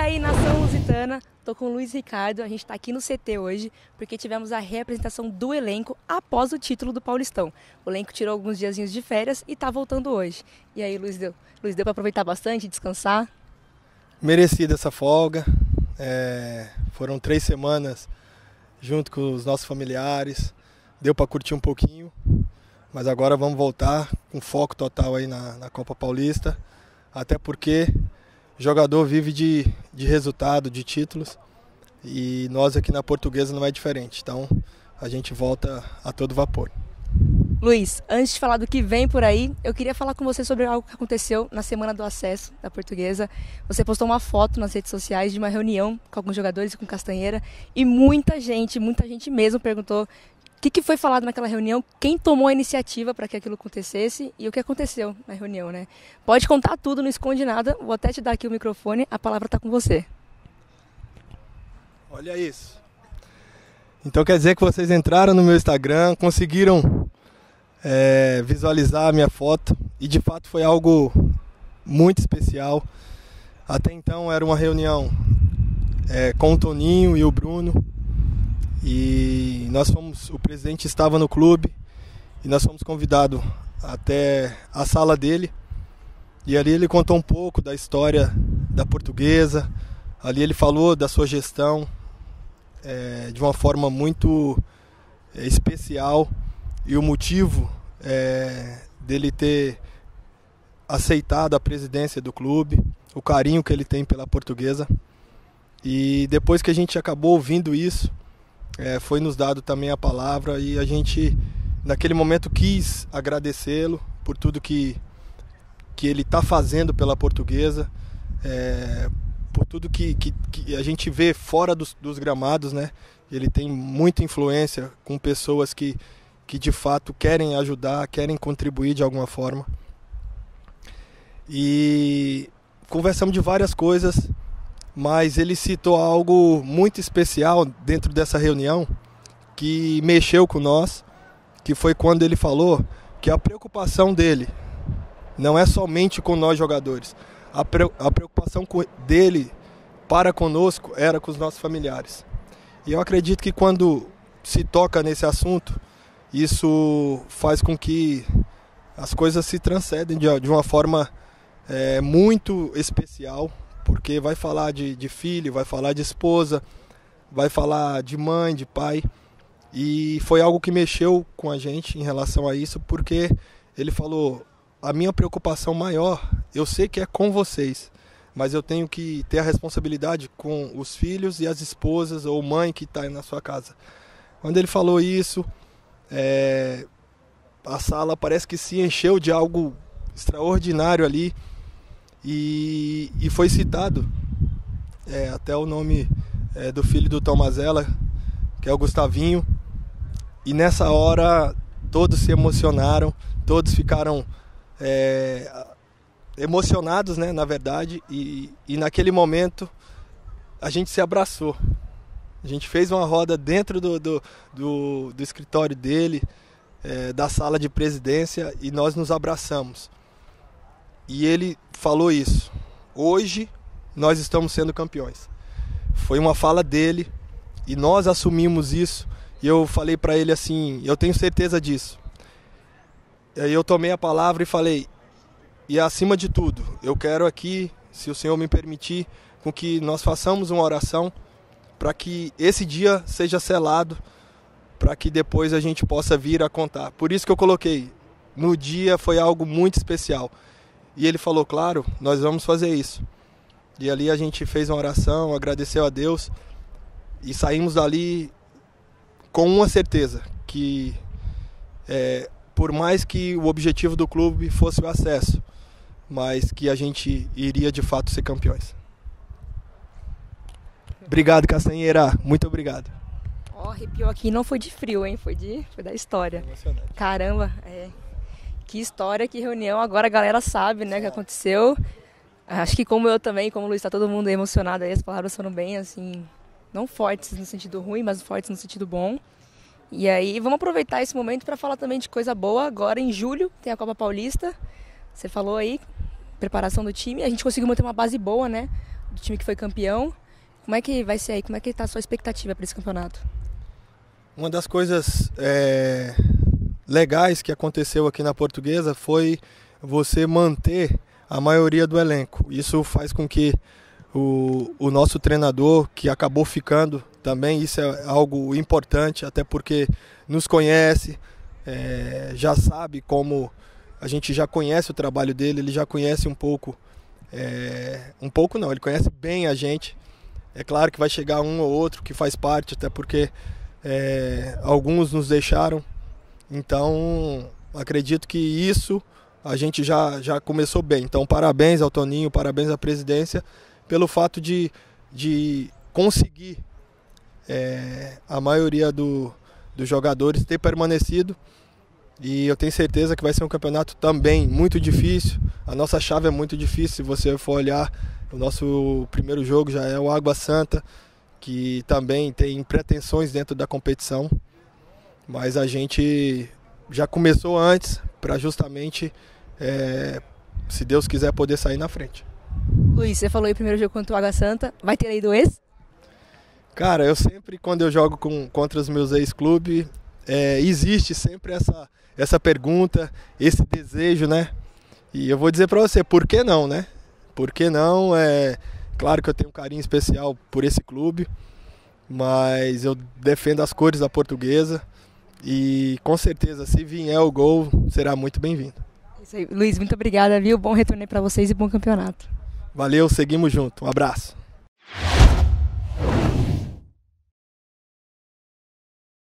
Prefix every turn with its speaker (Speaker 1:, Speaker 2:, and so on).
Speaker 1: Aí, nação lusitana, tô com o Luiz Ricardo, a gente tá aqui no CT hoje porque tivemos a representação do elenco após o título do Paulistão. O elenco tirou alguns diazinhos de férias e tá voltando hoje. E aí, Luiz, deu, Luiz, deu pra aproveitar bastante, descansar?
Speaker 2: Merecida essa folga. É, foram três semanas junto com os nossos familiares. Deu para curtir um pouquinho. Mas agora vamos voltar com foco total aí na, na Copa Paulista. Até porque jogador vive de, de resultado, de títulos. E nós aqui na portuguesa não é diferente. Então a gente volta a todo vapor.
Speaker 1: Luiz, antes de falar do que vem por aí, eu queria falar com você sobre algo que aconteceu na semana do acesso da portuguesa. Você postou uma foto nas redes sociais de uma reunião com alguns jogadores e com Castanheira e muita gente, muita gente mesmo perguntou o que, que foi falado naquela reunião, quem tomou a iniciativa para que aquilo acontecesse e o que aconteceu na reunião, né? Pode contar tudo, não esconde nada. Vou até te dar aqui o microfone, a palavra está com você.
Speaker 2: Olha isso. Então quer dizer que vocês entraram no meu Instagram, conseguiram é, visualizar a minha foto e de fato foi algo muito especial. Até então era uma reunião é, com o Toninho e o Bruno e nós fomos, o presidente estava no clube e nós fomos convidados até a sala dele. E ali ele contou um pouco da história da portuguesa, ali ele falou da sua gestão é, de uma forma muito é, especial. E o motivo é, dele ter aceitado a presidência do clube, o carinho que ele tem pela portuguesa. E depois que a gente acabou ouvindo isso, é, foi nos dado também a palavra e a gente, naquele momento, quis agradecê-lo por tudo que, que ele está fazendo pela portuguesa, é, por tudo que, que, que, a gente vê fora dos, dos gramados, né? Ele tem muita influência com pessoas que, que de fato querem ajudar, querem contribuir de alguma forma. E conversamos de várias coisas, mas ele citou algo muito especial dentro dessa reunião que mexeu com nós, que foi quando ele falou que a preocupação dele não é somente com nós jogadores, a, preocupação dele para conosco era com os nossos familiares. E eu acredito que quando se toca nesse assunto, isso faz com que as coisas se transcendem de, uma forma é, muito especial, porque vai falar de, de filho, vai falar de esposa, vai falar de mãe, de pai. E foi algo que mexeu com a gente em relação a isso, porque ele falou: a minha preocupação maior, eu sei que é com vocês, mas eu tenho que ter a responsabilidade com os filhos e as esposas ou mãe que está na sua casa. Quando ele falou isso, é, a sala parece que se encheu de algo extraordinário ali e, e foi citado é, até o nome é, do filho do Tomazella, que é o Gustavinho. E nessa hora todos se emocionaram, todos ficaram é, emocionados, né, na verdade, e, e naquele momento a gente se abraçou. A gente fez uma roda dentro do, do, do, do escritório dele, é, da sala de presidência, e nós nos abraçamos. E ele falou isso. Hoje nós estamos sendo campeões. Foi uma fala dele e nós assumimos isso. E eu falei para ele assim: eu tenho certeza disso. E aí eu tomei a palavra e falei: e acima de tudo, eu quero aqui, se o Senhor me permitir, com que nós façamos uma oração para que esse dia seja selado, para que depois a gente possa vir a contar. Por isso que eu coloquei, no dia foi algo muito especial. E ele falou, claro, nós vamos fazer isso. E ali a gente fez uma oração, agradeceu a Deus e saímos dali com uma certeza que é, por mais que o objetivo do clube fosse o acesso, mas que a gente iria de fato ser campeões. Obrigado, Castanheira. Muito obrigado.
Speaker 1: Ó, oh, arrepiou aqui. Não foi de frio, hein? Foi, de, foi da história. Caramba, é. Que história, que reunião. Agora a galera sabe, né, o que aconteceu. Acho que como eu também, como o Luiz, tá todo mundo emocionado aí. As palavras foram bem, assim, não fortes no sentido ruim, mas fortes no sentido bom. E aí, vamos aproveitar esse momento para falar também de coisa boa. Agora, em julho, tem a Copa Paulista. Você falou aí, preparação do time. A gente conseguiu manter uma base boa, né? do time que foi campeão. Como é que vai ser aí? Como é que está a sua expectativa para esse campeonato?
Speaker 2: Uma das coisas é, legais que aconteceu aqui na Portuguesa foi você manter a maioria do elenco. Isso faz com que o, o nosso treinador, que acabou ficando também, isso é algo importante, até porque nos conhece, é, já sabe como a gente já conhece o trabalho dele, ele já conhece um pouco, é, um pouco não, ele conhece bem a gente. É claro que vai chegar um ou outro que faz parte, até porque é, alguns nos deixaram. Então, acredito que isso a gente já, já começou bem. Então, parabéns ao Toninho, parabéns à presidência pelo fato de, de conseguir é, a maioria do, dos jogadores ter permanecido. E eu tenho certeza que vai ser um campeonato também muito difícil. A nossa chave é muito difícil. Se você for olhar, o nosso primeiro jogo já é o Água Santa, que também tem pretensões dentro da competição. Mas a gente já começou antes para justamente, é, se Deus quiser, poder sair na frente.
Speaker 1: Luiz, você falou aí primeiro jogo contra o Água Santa. Vai ter aí do ex?
Speaker 2: Cara, eu sempre, quando eu jogo com, contra os meus ex-clubes, é, existe sempre essa, essa pergunta, esse desejo, né? E eu vou dizer para você, por que não, né? Por que não? É claro que eu tenho um carinho especial por esse clube, mas eu defendo as cores da Portuguesa e com certeza, se vier o gol, será muito bem-vindo.
Speaker 1: Luiz, muito obrigada, viu? Bom retorno para vocês e bom campeonato.
Speaker 2: Valeu, seguimos junto. Um abraço.